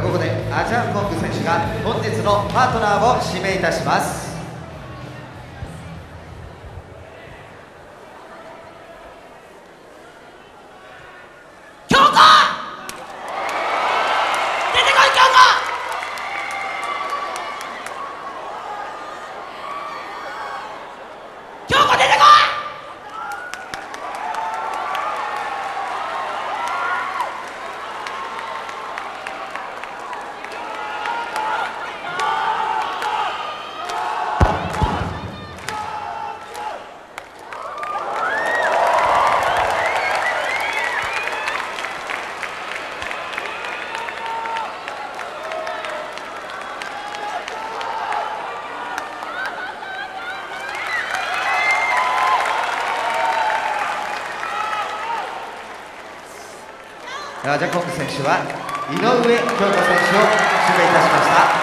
ここでアジャンコング選手が本日のパートナーを指名いたします京子出てこい京子京子出てこいアジャコング選手は井上京子選手を指名いたしました。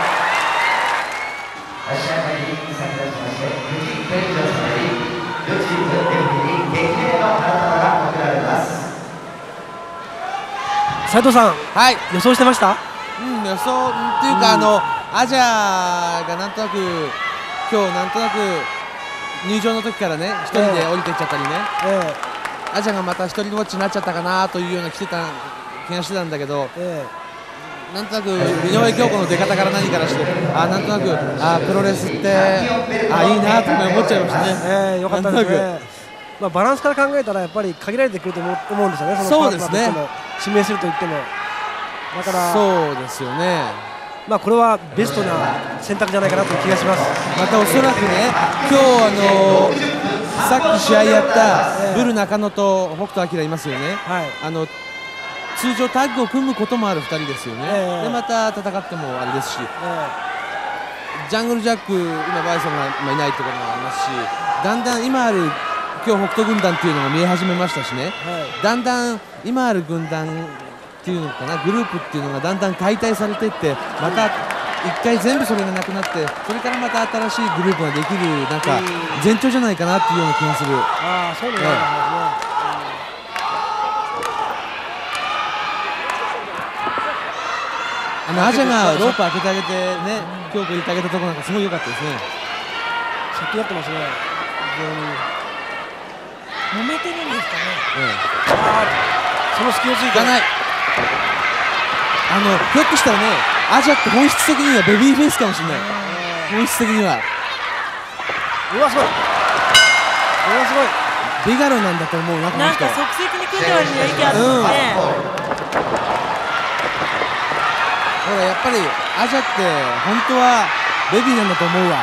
試合前に参加しまして無事健常様より両チームレフェリーに激励の花束が贈られます。斉藤さんはい。予想してました？うん、予想っていうか、あのアジアがなんとなく今日なんとなく入場の時からね一人で降りてっちゃったりね、え。アジアがまた一人ぼっちになっちゃったかなというような来てた気がしてたんだけどええ。なんとなく井上京子の出方から何からしてあなんとなくあプロレスってあいいなと思っちゃいましたね。ええよかったですね。まあバランスから考えたらやっぱり限られてくると思う思うんですよねのそうですね。パートナーとしても指名すると言ってもだからそうですよね。まあこれはベストな選択じゃないかなという気がします。またおそらくね今日あのさっき試合やったブル中野と北斗晶いますよね。はい。あの通常タッグを組むこともある2人ですよね、ええ。でまた戦ってもあれですし。えジャングルジャック今バイソンが今いないところもありますし。だんだん今ある今日北斗軍団っていうのが見え始めましたしね。えはい。だんだん今ある軍団っていうのかなグループっていうのがだんだん解体されていってまた一回全部それがなくなってそれからまた新しいグループができるなん。か前兆じゃないかなっていうような気がする。ああそうですねあのアジャがロープ開けてあげてね、強固入れてあげたところなんかすごい良かったですね。先やってますね揉めてるんですかねえその隙をついえ、てがない。あのひょっとしたらね、アジャって本質的にはベビーフェイスかもしれない。本質的にはうわすごいうわすごいビガロなんだと思うなこの人。なんか即席に組んで割にやり気あるんですね、ほらやっぱりアジャって本当はベビーなんだと思うわ。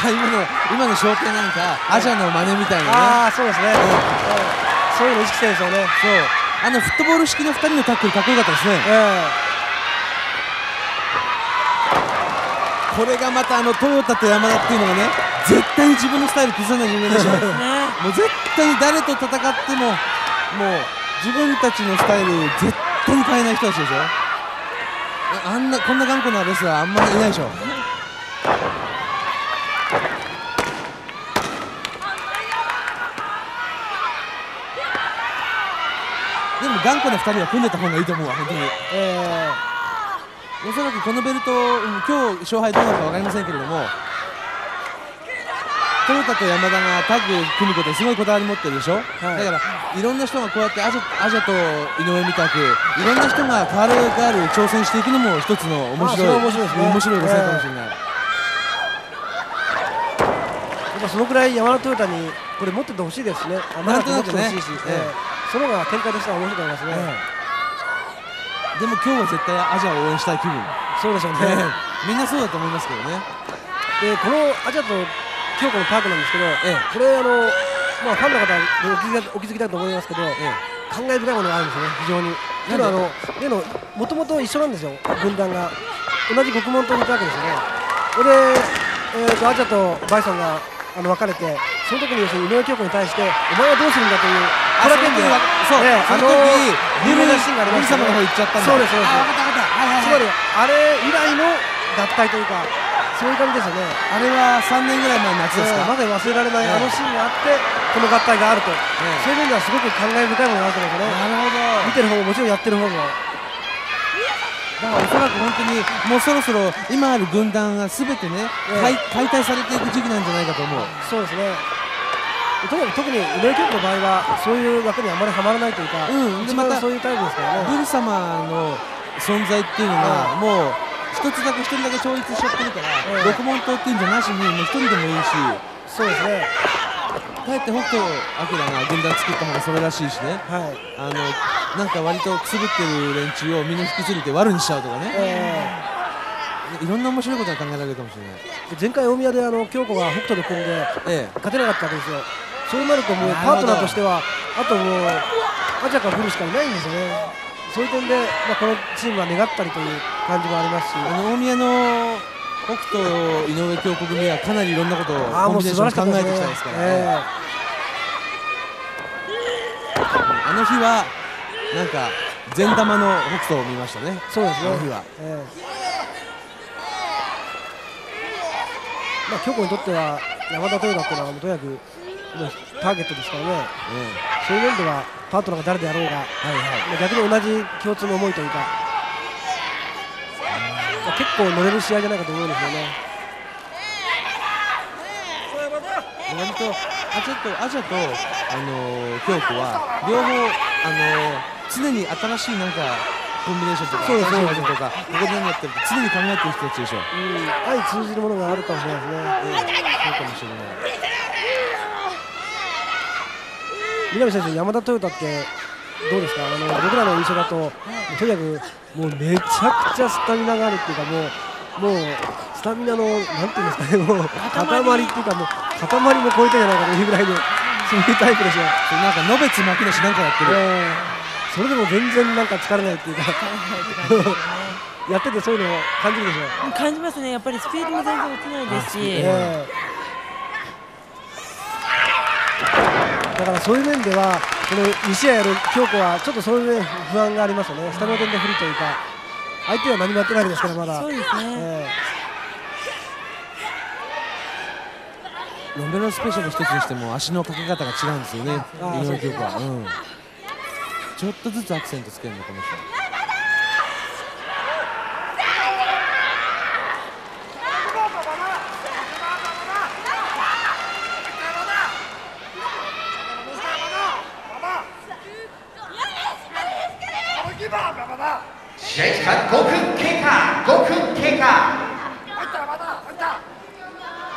あ今の今の焦点なんかアジャの真似みたいなね。ああそうですね、ええそういうの意識してるんでしょうね。そう。あのフットボール式の2人のタックルかっこよかったですね。えこれがまたあのトヨタと山田っていうのがね絶対に自分のスタイル崩さない人間でしょ。もう絶対に誰と戦ってももう自分たちのスタイル絶対に変えない人たちでしょ。ああんなこんな頑固なレスラーあんまりいないでしょ。でも頑固な2人は組んでた方がいいと思うわ本当に。ええおそらくこのベルト、うん今日勝敗どうなるか分かりませんけれどもトヨタと山田がタッグを組むことにすごいこだわり持ってるでしょ、い。だからいろんな人がこうやってアジャアジャと井上みたくいろんな人がカールガール挑戦していくのも一つの面白い面白いですね。面白い路線かもしれない、やっぱそのくらい山田トヨタにこれ持っててほしいですしね。あなんとなくね。長持っててほしいし、ええ。ええ。その方が展開としては面白いと思いますね、でも今日は絶対アジャを応援したい気分、そうでしょうね、みんなそうだと思いますけどね。でこのアジアと京子のパークなんですけど、ええこれあの、まあ、ファンの方はお気づきだお気づきだと思いますけど、え感慨深いものがあるんですよね、非常に。というのはあの例のもともと一緒なんですよ、軍団が。同じ獄門島にいたわけですよね。それで、えーとアジャとバイソンがあの別れて、その時に要するに井上京子に対して、お前はどうするんだという、あこれだけでそう、ええその時有名なシーンがありましたルル様の方行っちゃったんだそうです、そうです。つまり、あれ以来の脱退というか、そういう感じですよね。あれは3年ぐらい前の夏ですか、えーまさに忘れられない、ええあのシーンがあってこの合体があると、えそういう面ではすごく感慨深いものがあると思うんでね。なるほど見てる方ももちろんやってる方も。だからおそらく本当にもうそろそろ今ある軍団がすべてね、ええ解解体されていく時期なんじゃないかと思うそうですね。とに特に井上京子の場合はそういう枠にあまりはまらないというか、うんでまたそういうタイプですからね。ブル様の存在っていうのがもう一つだけ一人だけ超越しちゃってるから、ええ六門島っていうんじゃなしにもう一人でもいいしそうですね。かえって北斗晶が軍団作った方がそれらしいしねはい。あのなんか割とくすぶってる連中をみんな引き連れて悪にしちゃうとかねえいろんな面白いことが考えられるかもしれない、ー前回大宮であの京子が北斗と組んでええ、勝てなかったわけですよ。そうなるともうパートナーとしてはあともうアジャかブルしかいないんですよね。そういう点で、まあ、このチームは願ったりという感じもありますし。あの大宮の北斗井上京子組はかなりいろんなことをコンビネーション考えてきたねですから、ねえあの日はなんか善玉の北斗を見ましたねえそうですね。あの日はええまあ京子にとっては山田豊田っていうのはとにかくターゲットですからね。えそういう面ではパートナーが誰であろうが、えはいはい。まあ逆に同じ共通の思いというか、まあ結構乗れる試合じゃないかと思うんですよね。割とアジャとアジャと、あのー、京子は両方、あのー常に新しいなんかコンビネーションとかそうです新しい技とかここで何やってるって常に考えてる人たちでしょ、うん、相通じるものがあるかもしれないですね。そうかもしれない南選手、山田豊田ってどうですか、あの僕らの印象だと、とにかくもうめちゃくちゃスタミナがあるっていうか、もうもうスタミナのなんていうんですかね、もう塊。っていうか、もう塊も超えてんじゃないかというぐらいの、そういうタイプですよ。そうなんかのべつ巻きなしなんかやってる、えーそれでも全然なんか疲れないっていうか、やっててそういうのを感じるでしょ？う。感じますね、やっぱりスピードも全然落ちないですし、ええだからそういう面ではこの2試合やる京子はちょっとそういう面不安がありますよね、スタミナ点で不利というか相手は何もやってないですからまだ。そうですね、えロンベロスペシャル一つにしても足のかけ方が違うんですよね。井上京子は、うん、ちょっとずつアクセントつけるのこの人試合時間5分経過5分経過え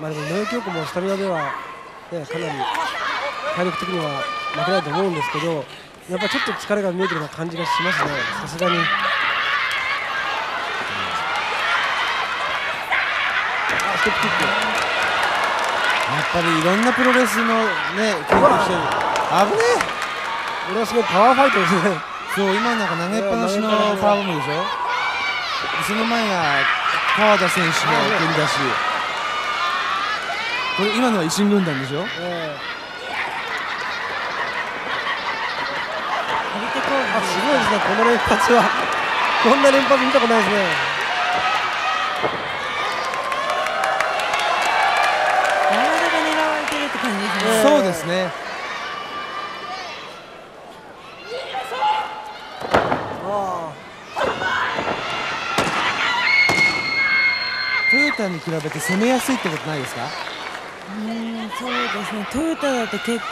まあ、でも井上京子もスタミナでは、ね、かなり体力的には負けないと思うんですけどやっぱりちょっと疲れが見えてるような感じがしますね、さすがに。あステップやっぱりいろんなプロレスのね経験してる。危ね俺はすごいパワーファイトですね。えそう今なんか投げっぱなしのパワーボムでしょ。その前が川田選手の蹴り出しこれ今のは維新軍団でしょ？え張り手攻えあすごいですね、この連発は。こんな連発見たことないですね。撃、山田が狙われてるって感じですね。ええ。そうですね。あトヨタに比べて攻めやすいってことないですか？うん、そうですね、トヨタだと結構